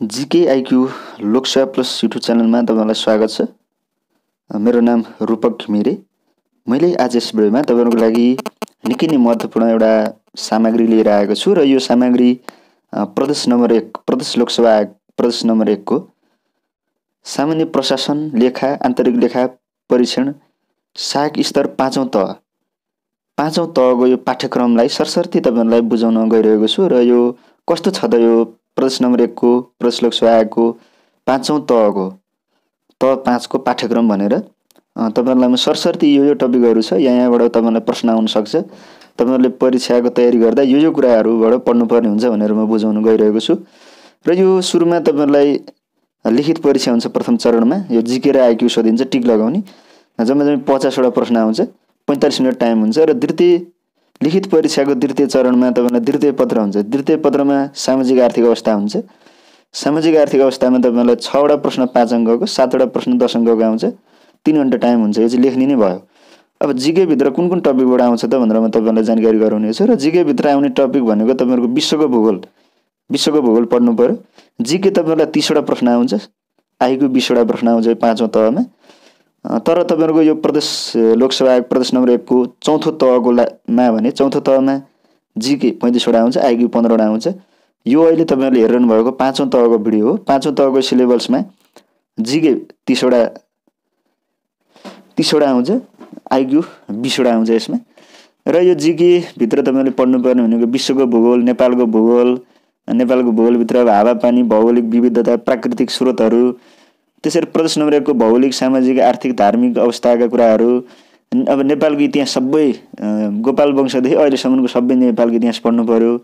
जिके IQ Lok Sewa plus YouTube च्यानलमा तपाईँलाई स्वागत छ। मेरो नाम रूपक घिमिरे। मैले आज यस भिडियोमा तपाईँहरूको लागि निकै नै महत्त्वपूर्ण एउटा सामग्री लिएर आएको छु र यो सामग्री प्रदेश नम्बर एक प्रदेश लोकसेवा आयोग प्रदेश नम्बर एकको सामान्य प्रशासन लेखा आन्तरिक लेखा परीक्षण सहायक स्तर पाँचौँ तह। पाँचौँ तहको यो पाठ्यक्रमलाई सरसर्ती तपाईँहरूलाई बुझाउन गइरहेको छु र यो कस्तो छ त यो प्रदेश नम्बर एकको प्रदेश लोकसेवा आयोगको पाँचौँ तहको तह पाँचको पाठ्यक्रम भनेर तपाईँहरूलाई म सरसर्ती यो यो टपिकहरू छ यहाँ यहाँबाट तपाईँलाई प्रश्न आउन सक्छ। तपाईँहरूले परीक्षाको तयारी गर्दा यो यो कुराहरूबाट पढ्नुपर्ने हुन्छ भनेर म बुझाउन गइरहेको छु। र यो सुरुमा तपाईँहरूलाई लिखित परीक्षा हुन्छ प्रथम चरणमा यो जिके र आइक्यू सोधिन्छ टिक लगाउने। जम्मा जम्मी पचासवटा प्रश्न आउँछ पैँतालिस मिनट टाइम हुन्छ र द्वितीय लिखित परीक्षाको द्वितीय चरणमा तपाईँलाई द्वितीय पत्र हुन्छ। द्वितीय पत्रमा सामाजिक आर्थिक अवस्था हुन्छ। सामाजिक आर्थिक अवस्थामा तपाईँलाई छवटा प्रश्न पाँच अङ्कको सातवटा प्रश्न दस अङ्कको आउँछ। तिन घन्टा टाइम हुन्छ यो चाहिँ लेख्ने नै भयो। अब जिकेभित्र कुन कुन टपिकबाट आउँछ त भनेर म तपाईँलाई जानकारी गराउनेछु र जिकेभित्र आउने टपिक भनेको तपाईँहरूको विश्वको भूगोल। विश्वको भूगोल पढ्नु पऱ्यो जिके तपाईँहरूलाई तिसवटा प्रश्न आउँछ। आइको बिसवटा प्रश्न आउँछ पाँचौँ तहमा। तर तपाईँहरूको यो प्रदेश लोकसभा आयोग प्रदेश नम्बर एकको चौथो तहको मा भने चौथो तहमा जिके पैँतिसवटा आउँछ आइक्यू पन्ध्रवटा आउँछ। यो अहिले तपाईँहरूले हेरिरहनु भएको पाँचौँ तहको भिडियो हो। पाँचौँ तहको सिलेबसमा जिके तिसवटा तिसवटा आउँछ आइक्यू बिसवटा आउँछ यसमा। र यो जिकेभित्र तपाईँले पढ्नुपर्ने भनेको विश्वको भूगोल नेपालको भूगोल नेपालको भूगोलभित्र हावापानी भौगोलिक विविधता प्राकृतिक स्रोतहरू त्यसरी प्रदेश नम्बर एकको भौगोलिक सामाजिक आर्थिक धार्मिक अवस्थाका कुराहरू अब नेपालको इतिहास सबै गोपाल वंशदेखि अहिलेसम्मको सबै नेपालको इतिहास पढ्नु पऱ्यो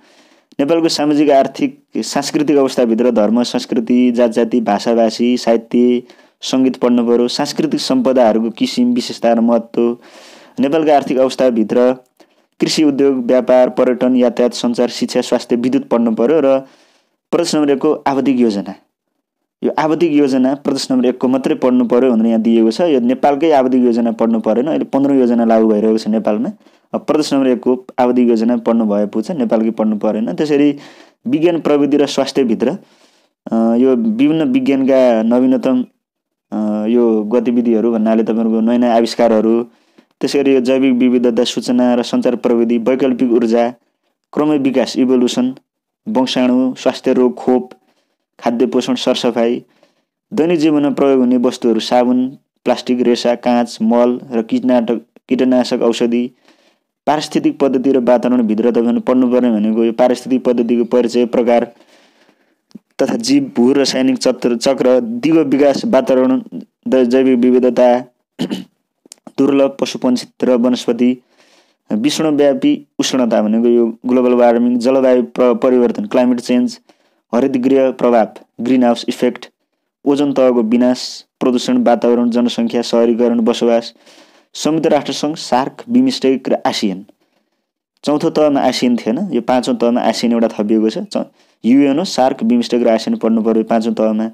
नेपालको सामाजिक आर्थिक सांस्कृतिक अवस्थाभित्र धर्म संस्कृति जात जाति भाषाभाषी साहित्य सङ्गीत पढ्नु पऱ्यो सांस्कृतिक सम्पदाहरूको किसिम विशेषता र महत्त्व। नेपालको आर्थिक अवस्थाभित्र कृषि उद्योग व्यापार पर्यटन यातायात सञ्चार शिक्षा स्वास्थ्य विद्युत पढ्नु पऱ्यो र प्रदेश नम्बर एकको आवधिक योजना। यो आवधिक योजना प्रदेश नम्बर एकको मात्रै पढ्नु पऱ्यो भनेर यहाँ दिएको छ। यो नेपालकै आवधिक योजना पढ्नु परेन। अहिले पन्ध्र योजना लागू भइरहेको छ नेपालमा। प्रदेश नम्बर एकको आवधिक योजना पढ्नु भए पुग्छ नेपालकै पढ्नु परेन। त्यसरी विज्ञान प्रविधि र स्वास्थ्यभित्र यो विभिन्न विज्ञानका नवीनतम यो गतिविधिहरू भन्नाले तपाईँहरूको नयाँ नयाँ आविष्कारहरू त्यसै गरी यो जैविक विविधता सूचना र सञ्चार प्रविधि वैकल्पिक ऊर्जा क्रमय विकास इभोल्युसन वंशाणु स्वास्थ्य रोग खोप खाद्य पोषण सरसफाइ दैनिक जीवनमा प्रयोग हुने वस्तुहरू साबुन प्लास्टिक रेसा काँच मल र कीटनाटक कीटनाशक औषधि पारिस्थितिक पद्धति र वातावरणभित्र तपाईँले पढ्नुपर्ने भनेको यो पारिस्थितिक पद्धतिको परिचय प्रकार तथा जीव भू रासायनिक चक्र चक्र दिगो विकास वातावरण जैविक विविधता दुर्लभ पशुपन्छी र वनस्पति विश्वव्यापी उष्णता भनेको यो ग्लोबल वार्मिङ जलवायु परिवर्तन क्लाइमेट चेन्ज हरितगृह प्रभाव ग्रिन हाउस इफेक्ट ओजन तहको विनाश प्रदूषण वातावरण जनसङ्ख्या सहरीकरण बसोबास संयुक्त राष्ट्रसङ्घ सार्क बिमिस्टेक र आसियन। चौथो तहमा आसियन थिएन यो पाँचौँ तहमा आसियन एउटा थपिएको छ। युएन हो सार्क बिमिस्टेक र आसियन पढ्नु पऱ्यो पाँचौँ तहमा।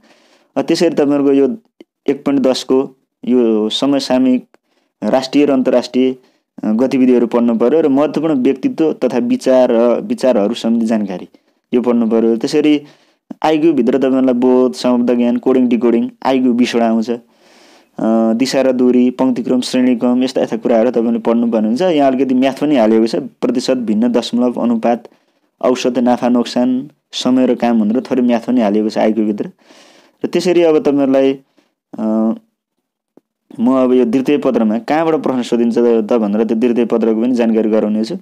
त्यसरी तपाईँहरूको यो एक पोइन्ट दसको यो समसामयिक राष्ट्रिय र अन्तर्राष्ट्रिय गतिविधिहरू पढ्नु पऱ्यो र महत्त्वपूर्ण व्यक्तित्व तथा विचार र विचारहरू सम्बन्धी जानकारी। यो पढ्नु पऱ्यो त्यसरी आइक्यूभित्र तपाईँलाई बोध शब्द ज्ञान कोडिङ डिकोडिङ आइक्यू बिसवटा आउँछ। दिशा र दूरी पङ्क्तिक्रम श्रेणीक्रम यस्ता यस्ता कुराहरू तपाईँले पढ्नुपर्ने हुन्छ यहाँ अलिकति म्याथ पनि हालेको छ। प्रतिशत भिन्न दशमलव अनुपात औषध नाफा नोक्सान समय र काम भनेर थोरै म्याथ पनि हालेको छ आइक्यूभित्र र त्यसरी अब तपाईँहरूलाई म अब यो द्वितीय पत्रमा कहाँबाट प्रश्न सोधिन्छ त भनेर त्यो द्वितीय पत्रको पनि जानकारी गराउनेछु।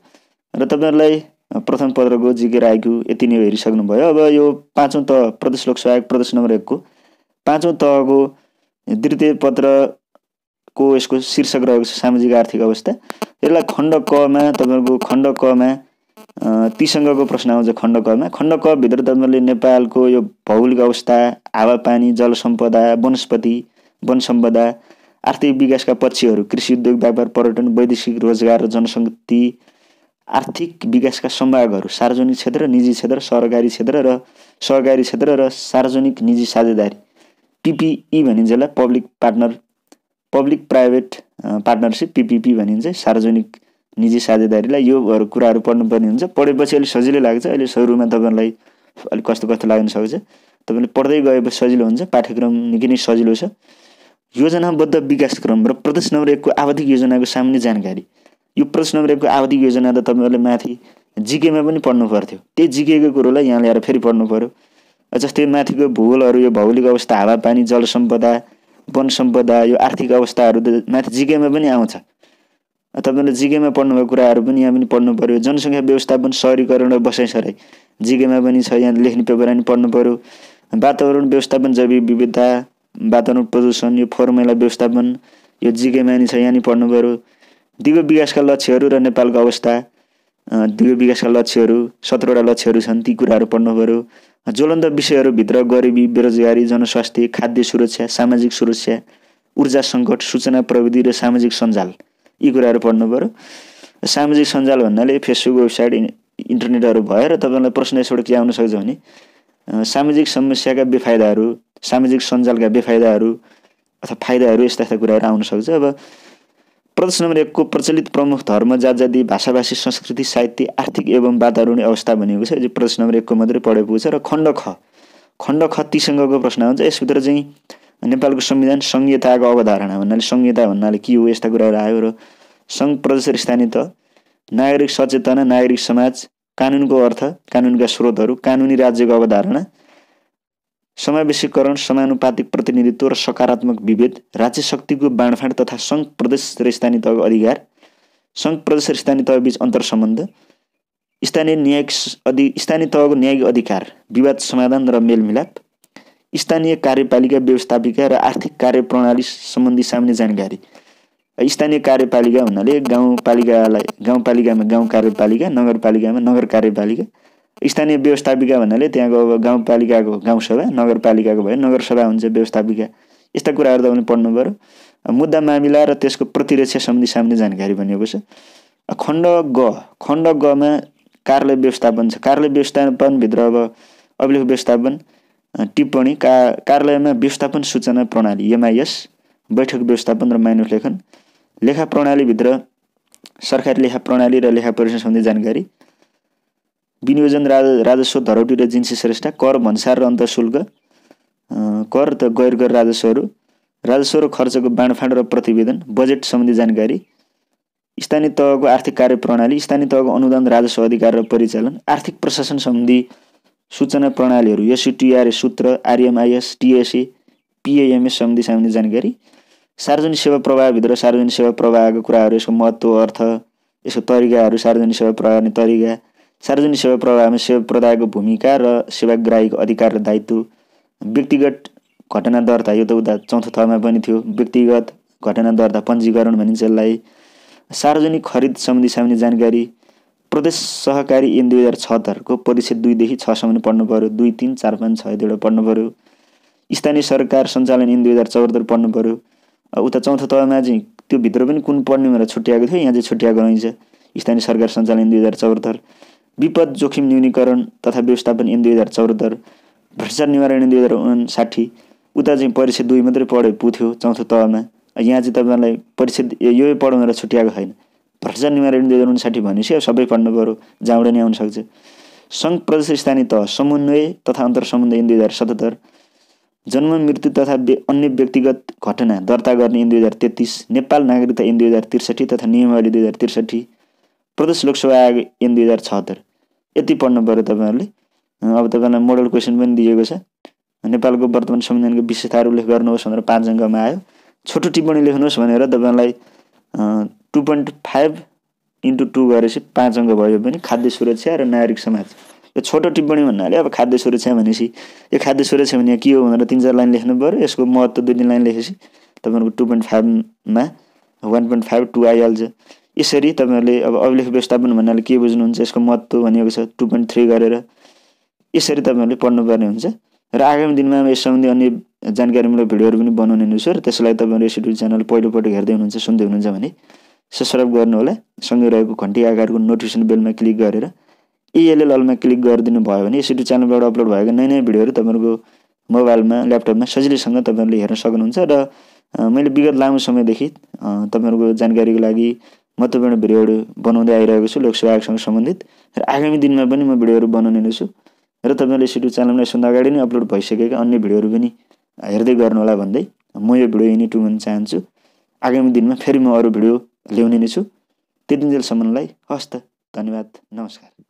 र तपाईँहरूलाई प्रथम पत्रको जिकेर आइक्यू यति नै हेरिसक्नुभयो। अब यो पाँचौँ तह प्रदेश लोकसेवा आयोग प्रदेश नम्बर एकको। पाँचौँ तहको द्वितीय पत्रको यसको शीर्षक रहेको छ सामाजिक आर्थिक अवस्था। यसलाई खण्ड कमा तपाईँहरूको खण्ड कमा तिसङ्गको प्रश्न आउँछ खण्ड कमा। खण्ड कभित्र तपाईँले नेपालको यो भौगोलिक अवस्था हावापानी जल सम्पदा वनस्पति वन सम्पदा आर्थिक विकासका पक्षहरू कृषि उद्योग व्यापार पर्यटन वैदेशिक रोजगार र जनसङ्गति आर्थिक विकासका सम्भागहरू सार्वजनिक क्षेत्र निजी क्षेत्र सरकारी क्षेत्र र सहकारी क्षेत्र र सार्वजनिक निजी साझेदारी। पिपिई भनिन्छ यसलाई public partner public private partnership PPP भनिन्छ। सार्वजनिक निजी साझेदारीलाई योहरू कुराहरू पढ्नुपर्ने हुन्छ। पढेपछि अलिक सजिलै लाग्छ। अहिले सुरुमा तपाईँलाई अलिक कस्तो कस्तो लाग्न सक्छ? तपाईँले पढ्दै गएपछि सजिलो हुन्छ। पाठ्यक्रम निकै नै सजिलो छ। योजनाबद्ध विकास क्रम र प्रदेश नम्बर एकको आवधिक योजनाको सामान्य जानकारी। यो प्रदेश नम्बर एकको आवधिक योजना त तपाईँहरूले माथि जिकेमा पनि पढ्नु पर्थ्यो। त्यही जिकेको कुरोलाई यहाँ ल्याएर फेरि पढ्नु पऱ्यो। जस्तै माथिको भूगोलहरू यो भौगोलिक अवस्था हावापानी जल सम्पदा वन सम्पदा यो आर्थिक अवस्थाहरू त माथि जिकेमा पनि आउँछ। तपाईँले जिकेमा पढ्नुभएको कुराहरू पनि यहाँ पनि पढ्नु पऱ्यो। जनसङ्ख्या व्यवस्थापन सहरीकरण र बसाइसराई जिकेमा पनि छ। यहाँ लेख्ने पेपर पनि पढ्नु पऱ्यो। वातावरण व्यवस्थापन जैविक विविधता वातावरण प्रदूषण यो फर्मुला व्यवस्थापन यो जिकेमा नि छ यहाँ नि पढ्नु पऱ्यो। दिगो विकासका लक्ष्यहरू र नेपालको अवस्था दिगो विकासका लक्ष्यहरू सत्रवटा लक्ष्यहरू छन् ती कुराहरू पढ्नु पऱ्यो ज्वलन्त विषयहरूभित्र गरिबी बेरोजगारी जनस्वास्थ्य खाद्य सुरक्षा सामाजिक सुरक्षा ऊर्जा सङ्कट सूचना प्रविधि र सामाजिक सञ्जाल यी कुराहरू पढ्नु पऱ्यो सामाजिक सञ्जाल भन्नाले फेसबुक वेबसाइट इन्टरनेटहरू भएर तपाईँलाई प्रश्न यसबाट के आउन सक्छ भने सामाजिक समस्याका बेफाइदाहरू सामाजिक सञ्जालका बेफाइदाहरू अथवा फाइदाहरू यस्ता यस्ता कुराहरू आउन सक्छ। अब प्रदेश नम्बर एकको प्रचलित प्रमुख धर्म जात जाति भाषाभाषी संस्कृति साहित्य आर्थिक एवं वातावरणीय अवस्था भनेको छ। यो प्रदेश नम्बर एकको मात्रै पढेको छ र खण्ड ख। खण्ड ख तिसँगको प्रश्न हुन्छ। यसभित्र चाहिँ नेपालको संविधान सङ्घीयताको अवधारणा भन्नाले सङ्घीयता भन्नाले के हो यस्ता कुराहरू आयो र सङ्घ प्रदेश र स्थानीय त नागरिक सचेतना नागरिक समाज कानुनको अर्थ कानुनका स्रोतहरू कानुनी राज्यको अवधारणा समावेशीकरण समानुपातिक प्रतिनिधित्व र सकारात्मक विभेद राज्य शक्तिको बाँडफाँड तथा सङ्घ प्रदेश र स्थानीय तहको अधिकार सङ्घ प्रदेश र स्थानीय तह बिच अन्तर सम्बन्ध स्थानीय न्यायिक अधि स्थानीय तहको न्यायिक अधिकार विवाद समाधान र मेलमिलाप स्थानीय कार्यपालिका व्यवस्थापिका र आर्थिक कार्य प्रणाली सम्बन्धी सामान्य जानकारी स्थानीय कार्यपालिका भन्नाले गाउँपालिकालाई गाउँपालिकामा गाउँ कार्यपालिका नगरपालिकामा नगर कार्यपालिका स्थानीय व्यवस्थापिका भन्नाले त्यहाँको अब गाउँपालिकाको गाउँसभा नगरपालिकाको भयो नगरसभा हुन्छ व्यवस्थापिका। यस्ता कुराहरू तपाईँले पढ्नु पऱ्यो मुद्दा मामिला र त्यसको प्रतिरक्षा सम्बन्धी सामान्य जानकारी भनिएको छ। खण्ड ग खण्ड गमा कार्यालय व्यवस्थापन छ। कार्यालय व्यवस्थापनभित्र अब अभिलेख व्यवस्थापन टिप्पणी का कार्यालयमा व्यवस्थापन सूचना प्रणाली एमआइएस बैठक व्यवस्थापन र माइनस लेखन। लेखा प्रणालीभित्र सरकारी लेखा प्रणाली र लेखा परीक्षण सम्बन्धी जानकारी। विनियोजन राज राजस्व धरौटी र जिन्सी श्रेष्ठ कर भन्सार र अन्तशुल्क कर त गैर कर राजस्वहरू राजस्व र खर्चको बाँडफाँड र प्रतिवेदन बजेट सम्बन्धी जानकारी स्थानीय तहको आर्थिक कार्य प्रणाली स्थानीय तहको अनुदान राजस्व अधिकार र परिचालन आर्थिक प्रशासन सम्बन्धी सूचना प्रणालीहरू एसयुटिआरए सूत्र आरएमआइएस टिएसए पिएएमएस सम्बन्धी सामान्य जानकारी सार्वजनिक सेवा प्रवाहभित्र सार्वजनिक सेवा प्रवाहको कुराहरू यसको महत्त्व अर्थ यसको तरिकाहरू सार्वजनिक सेवा प्रवाह गर्ने तरिका सार्वजनिक सेवा प्रवाहमा सेवा प्रदायको भूमिका र सेवाग्राहीको अधिकार र दायित्व। व्यक्तिगत घटना दर्ता यो त उता चौथो थरमा पनि थियो। व्यक्तिगत घटना दर्ता पञ्जीकरण भनिन्छ यसलाई। सार्वजनिक खरिद सम्बन्धी सामान्य जानकारी। प्रदेश सहकारी ऐन दुई हजार छहत्तरको परिषद दुईदेखि छसम्म पढ्नु पऱ्यो दुई तिन चार पाँच छ यतिवटा पढ्नु पऱ्यो स्थानीय सरकार सञ्चालन ऐन दुई हजार चौहत्तर पढ्नु पऱ्यो उता चौथो तहमा चाहिँ त्यो भित्र पनि कुन पढ्ने भनेर छुट्याएको थियो। यहाँ चाहिँ छुट्याएको रहन्छ। स्थानीय सरकार सञ्चालन दुई हजार चौहत्तर। विपद जोखिम न्यूनीकरण तथा व्यवस्थापन ऐन दुई हजार चौहत्तर भ्रष्टाचार निवारण ऐन दुई हजार उन्साठी उता चाहिँ परीक्षा दुई मात्रै पढे पुथ्यो चौथो तहमा। यहाँ चाहिँ तपाईँलाई परीक्षा यो पढाउन छुट्याएको छैन। भ्रष्टाचार निवारण दुई हजार उन्साठी भनेपछि सबै पढ्नु पऱ्यो जहाँबाट नै आउनसक्छ सङ्घ प्रदेश स्थानीय तह समन्वय तथा अन्तर सम्बन्ध ऐन दुई हजार सतहत्तर जन्म मृत्यु तथा अन्य व्यक्तिगत घटना दर्ता गर्ने ऐन दुई हजार तेत्तिस नेपाल नागरिकता ऐन दुई हजार त्रिसठी तथा नियमावली दुई हजार त्रिसठी प्रदेश लोकसभा आयोग ऐन दुई हजार छहत्तर। यति पढ्नु पऱ्यो तपाईँहरूले। अब तपाईँलाई मोडल क्वेसन पनि दिएको छ। नेपालको वर्तमान संविधानको विशेषताहरू उल्लेख गर्नुहोस् भनेर पाँच अङ्कमा आयो। छोटो टिप्पणी लेख्नुहोस् भनेर तपाईँलाई two point five into two गरेपछि पाँच अङ्क भयो भने खाद्य सुरक्षा र नागरिक समाज। यो छोटो टिप्पणी भन्नाले अब खाद्य सुरक्षा भनेपछि यो खाद्य सुरक्षा भने के हो भनेर तिन चार लाइन लेख्नु पऱ्यो। यसको महत्त्व दुई तिन लाइन लेखेपछि तपाईँहरूको टु पोइन्ट फाइभमा वान पोइन्ट फाइभ टू आइहाल्छ यसरी तपाईँहरूले अब अभिलेख व्यवस्थापन भन्नाले के बुझ्नुहुन्छ यसको महत्त्व भनेको छ टु पोइन्ट थ्री गरेर यसरी तपाईँहरूले पढ्नुपर्ने हुन्छ। र आगामी दिनमा यस सम्बन्धी अन्य जानकारीमूलक भिडियोहरू पनि बनाउने हुनेछ र त्यसलाई तपाईँहरू यस युट्युब च्यानल पहिलोपटक हेर्दै हुनुहुन्छ सुन्दै हुनुहुन्छ भने सब्सक्राइब गर्नुहोला। सँगै रहेको घन्टी आकारको नोटिफिकेसन बेलमा क्लिक गरेर एएलएल अलमा क्लिक गरिदिनु भयो भने यस युट्युब च्यानलबाट अपलोड भएको नयाँ नयाँ भिडियोहरू तपाईँहरूको मोबाइलमा ल्यापटपमा सजिलैसँग तपाईँहरूले हेर्न सक्नुहुन्छ। र मैले विगत लामो समयदेखि तपाईँहरूको जानकारीको लागि महत्त्वपूर्ण भिडियोहरू बनाउँदै आइरहेको छु लोकसेवा आयोगसँग सम्बन्धित। र आगामी दिनमा पनि म भिडियोहरू बनाउने नै छु। र तपाईँले यस युट्युब च्यानलमा यसभन्दा अगाडि नै अपलोड भइसकेका अन्य भिडियोहरू पनि हेर्दै गर्नुहोला भन्दै म यो भिडियो यहीँ टुङ्गन चाहन्छु। आगामी दिनमा फेरि म अरू भिडियो ल्याउने नै छु। त्यति जेलसम्मलाई हस्त धन्यवाद। नमस्कार।